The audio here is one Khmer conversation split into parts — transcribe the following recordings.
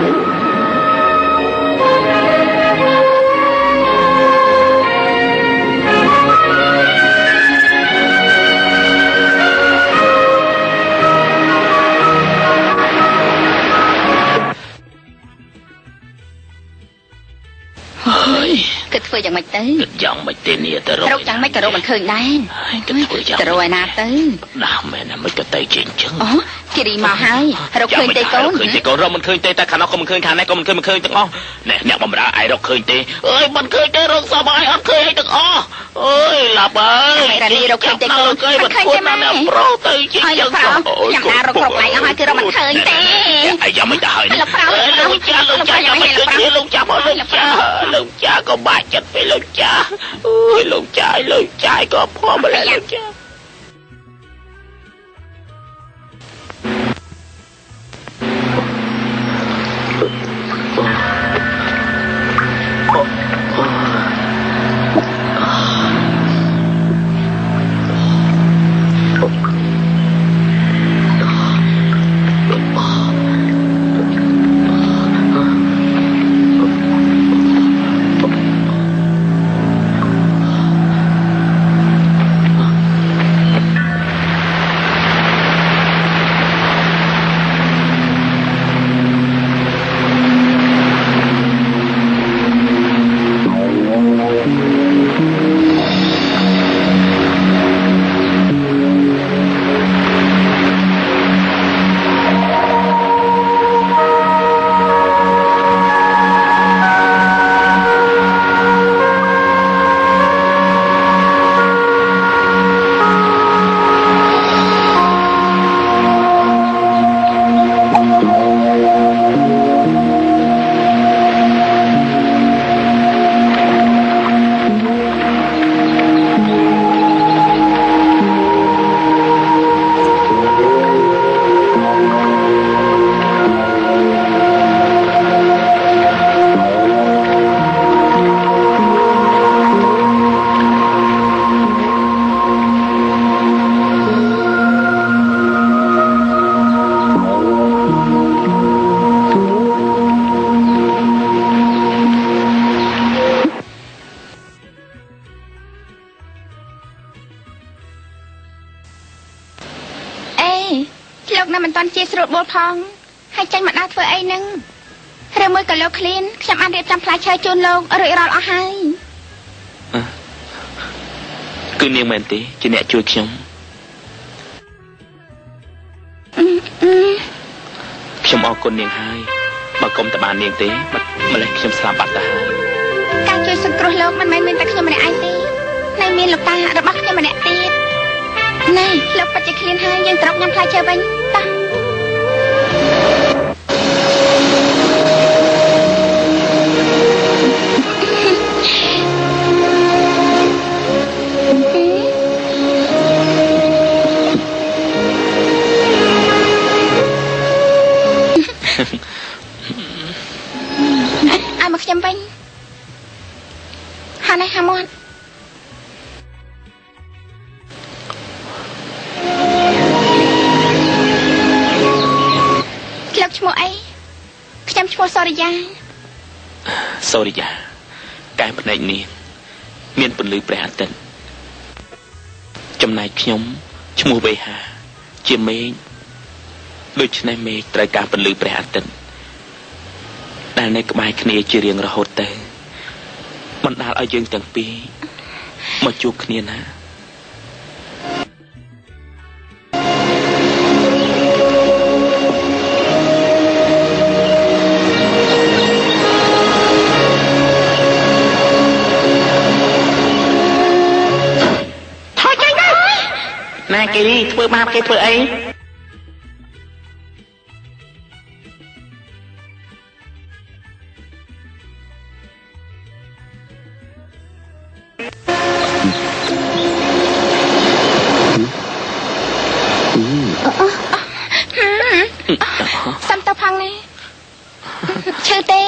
Thank you. គិតធ្វើយ៉ាងម៉េចទៅគិតយ៉ាងម៉េចទេនេះទៅររកយ៉ាងម៉េចក៏រកមិនឃើញដែរហើយគិតធ្វើយ៉ាងទៅរកឯណាទៅណាស់មែនណាមិនក៏ទៅជាអញ្ចឹងអូគិរីមកហើយរកឃើញទេកូនឃើញទេកូនរកមិនឃើញទេតែខាងនោះក៏មិនឃើញខាងនេះក៏មិនឃើញមិនឃើញទាំងអស់ណែអ្នកបំរើឯងរកឃើញទេអើយមិនឃើញទេរកសពឲ្យអត់ឃើញឲ្យទាំងអស់អើយឡាប់អើយរ៉ាលីរកឃើញទេកូនឃើញមិនឃើញទេម៉ែប្រុសទៅជាអហើយញ្ចឹលោកងប្រោយ៉ាងណារកគ្រប់កន្លែងអស់ហើយគឺរកមិនឃើញទេអាយយ៉ាងមិនទៅហើយលោកប្រោអើយលោកចាលោកចាយ៉ាងមិនឃើញទេលោកចា មកលោកចាលោកចាក៏បាក់ចិត្តពេលលោកចាអើយលោកចាលោកចាក៏ ល៉េះលោកចាអេលោកនៅមិនតាន់ជាស្រួលបួលផងហើយចាញ់មកដើរធ្វើអីហ្នឹងឬមួយក៏លោកឃ្លានខ្ញុំបានរៀបចំផ្លែឈើជូនលោករួចរាល់អស់ហើយគឺនាងមែនទេជាអ្នកជួយខ្ញុំអឺអឺខ្ញុំអរគុណនាងហើយបើគុំតបាននាងទេម្លេះខ្ញុំស្លាប់បាត់ទៅហើយការជួយសង្គ្រោះលោកមិនមែនមានតែខ្ញុំម្នាក់ឯងទេនៅមានលោកតារបស់ខ្ញុំម្នាក់ទៀត ណែលោកពិតជាឃ្លានហើយយើងត្រកញ៉ាំផ្លែឈើវិញតោះ សរិយាសូរិយាកែភ្នែកនាងមានពន្លឺព្រះអាទិត្យចំណែកខ្ញុំឈ្មោះវេហា ជាមេឃដូច្នេះមេឃត្រូវការពន្លឺព្រះអាទិត្យដែលនៅក្បែរគ្នាជារៀងរហូតទៅបណ្ដាលឲ្យយើងទាំងពីរមកជួបគ្នាណា ណាគេនេះធ្វើបាបគេធ្វើអីសំទៅផងណាឈឺទេ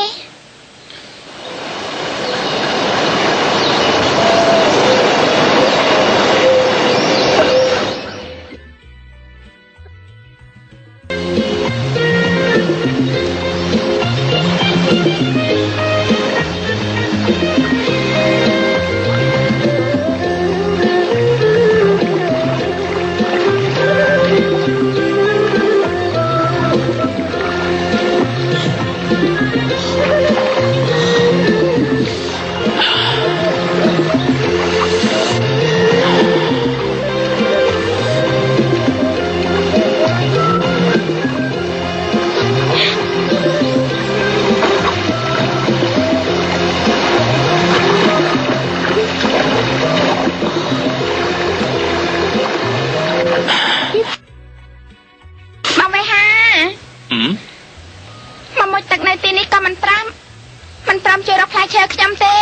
លែឈើខ្ញុំទេ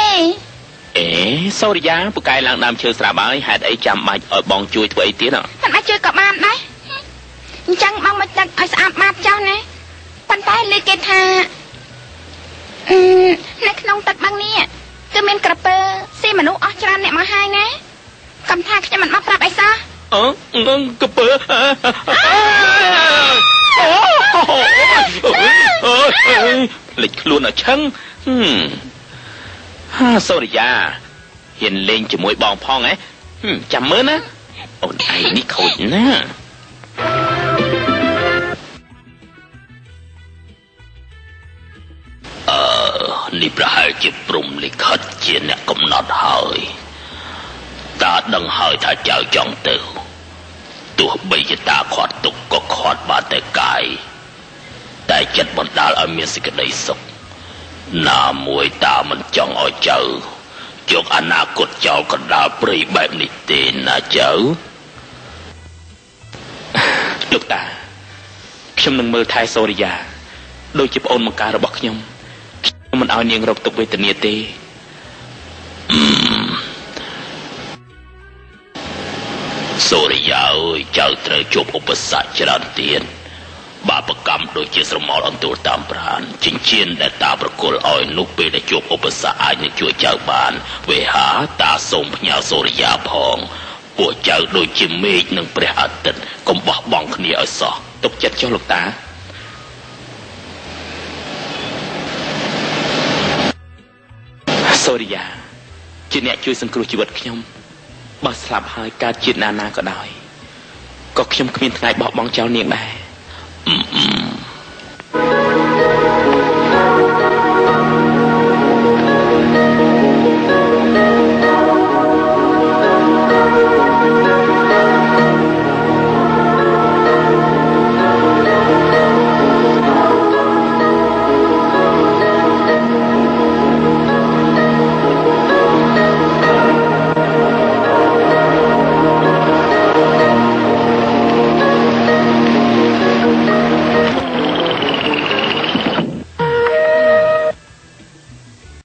អេសូរិយាពូកែឡើងដើមឈើស្រាប់ហើយហេតុអីចាំបាច់ឲ្យបងជួយធ្វើអីទៀតហ៎មិនអាចជួយក៏បានដែរអញ្ចឹងបងមុជទឹកឲ្យស្អាតបាតចុះណាប៉ុន្តែលើគេថាអឺនៅក្នុងទឹកបឹងនេះគឺមានក្រពើស៊ីមនុស្សអស់ច្រើនអ្នកមកហើយណាកំថាខ្ញុំមិនមកប្រាប់អីសោះអឺងងកពើអូអូលេចខ្លួនអឆឹងហឹមហា សូរិយាហ៊ានលេងជាមួយបងផងហ៎ហឹមចាំមើលណាអូនឯងនេះខូចណាស់អឺនេះប្រហែលជាព្រំលិខិតជាអ្នកកំណត់ហើយតាដឹងហើយថាចៅចង់ទៅទោះបីជាតាខាត់ទុកក៏ខាត់បានតែកាយតែចិត្តបណ្ដាលឲ្យមានសេចក្តីសុខ ណាមួយតាមិនចង់ឲ្យចៅយកអនាគតចោលកណ្ដាលព្រៃបែបនេះទេណាចៅលោកតាខ្ញុំនឹងមើលថែសូរិយាដូចជាប្អូនបង្ការរបស់ខ្ញុំខ្ញុំមិនឲ្យនាងរកទុក្ខវេទនាទេសូរិយាអើយចៅត្រូវជួបឧបសគ្គច្រើនទៀតបាបក ម្មដូចជាស្រមោលអន្ទូលតាមប្រានចិញ្ចៀនដែលតាប្រគល់ឲ្យនោះពេលដែលជួបឧបសគ្គអាចនឹងជួយចៅបានវេហាតាសូមផ្ញើសូរិយាផងពួកចៅដូចជាមេឃនិងព្រះអាទិត្យកុំបោះបង់គ្នាឲ្យសោះទុកចិត្តចុះលោកតាសូរិយាជាអ្នកជួយសង្គ្រោះជីវិតខ្ញុំបើស្លាប់ហើយកើតជាតិណាណាក៏ដោយក៏ខ្ញុំគ្មានថ្ងៃបោះបង់ចោលនាងដែរ